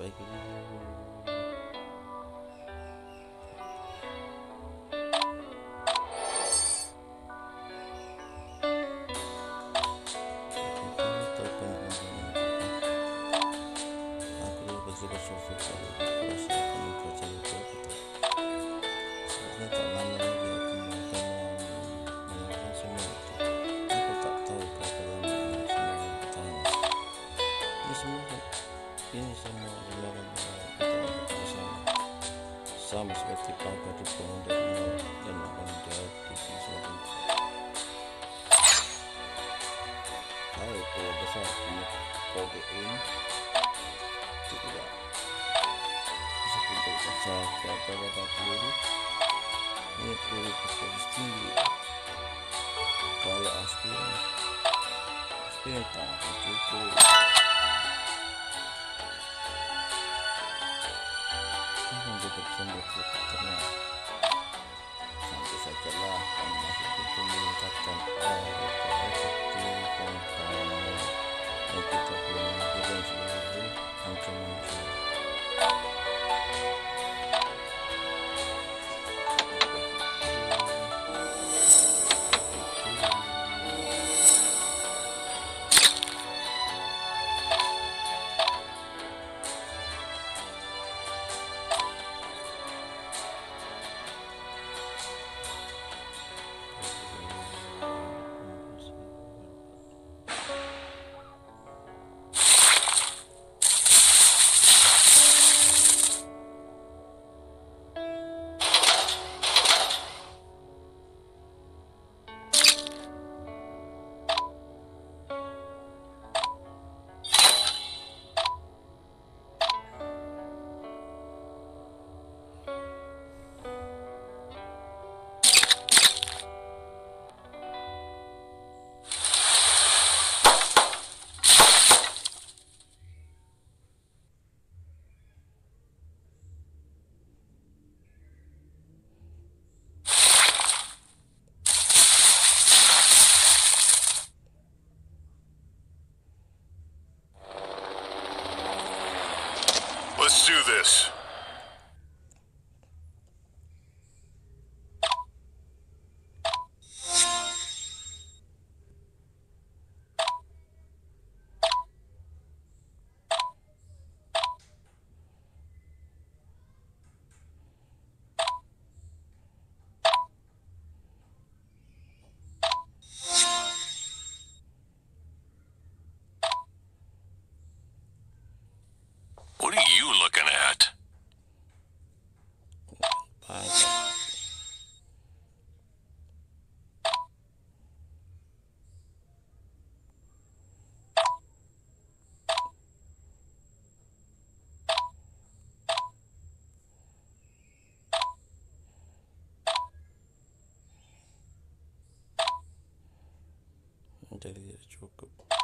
bacon. Sama seperti papa di pohon dan dan akan menjawab di sesuatu Hai kalau besar punya kode ini tidak bisa untuk baca berapa berapa peluru ini peluru bergaris tinggi kalau aspirin aspirin tak cukup untuk bertumbuh putarnya sampai sajalah kami masih itu meningkatkan air ke 1.0 dan kita belum menunjukkan seluruh ancaman Let's do this. intelligence joke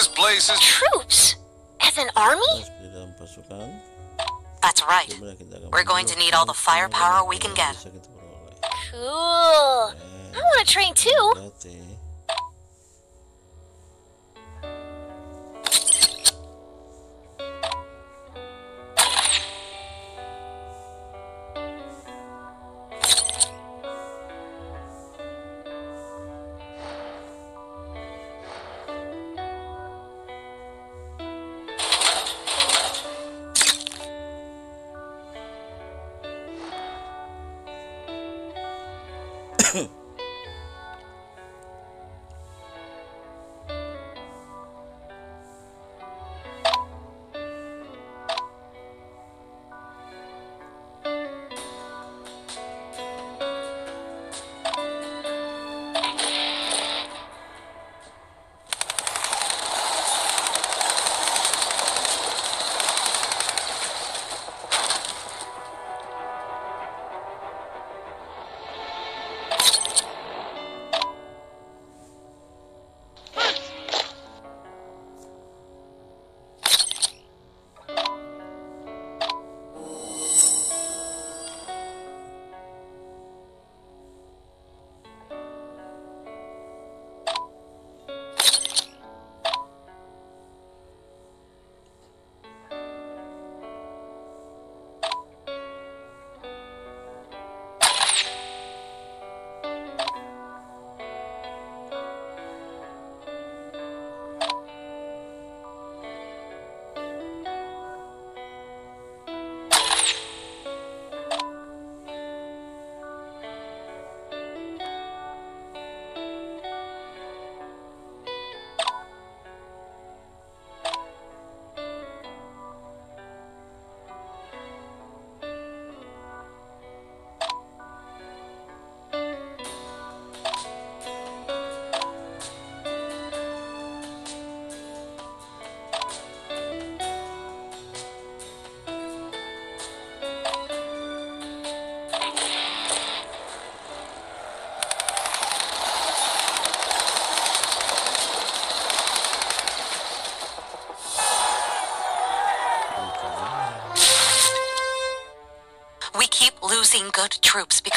This place is. Troops? As an army? Masuk di dalam pasukan. That's right. Gimana kita akan We're going to need all the firepower we can get. Bisa kita peroleh. Cool. I want to train too.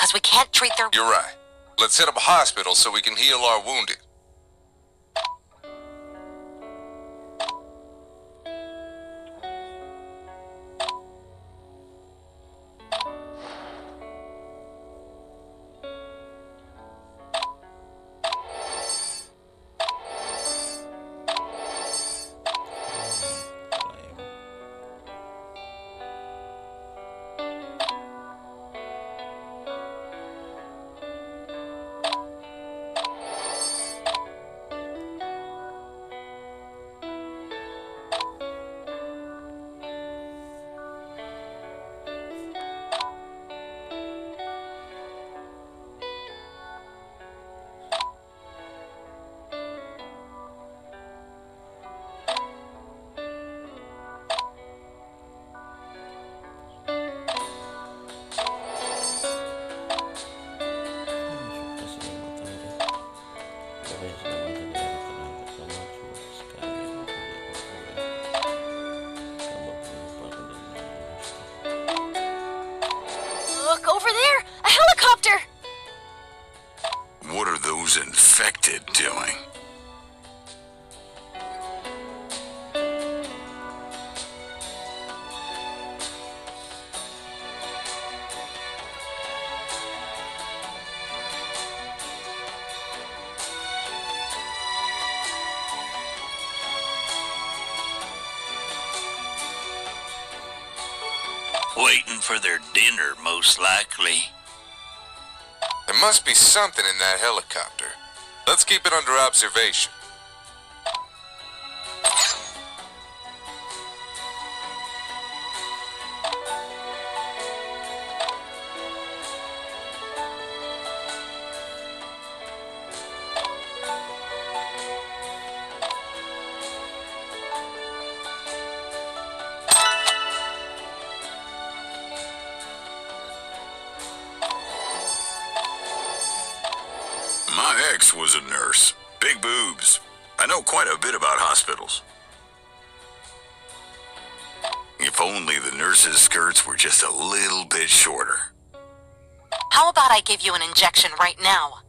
Because we can't treat their. You're right. Let's set up a hospital so we can heal our wounded. Infected doing? Waiting for their dinner, most likely. There must be something in that helicopter. Let's keep it under observation. Ex was a nurse. Big boobs. I know quite a bit about hospitals. If only the nurses' skirts were just a little bit shorter. How about I give you an injection right now?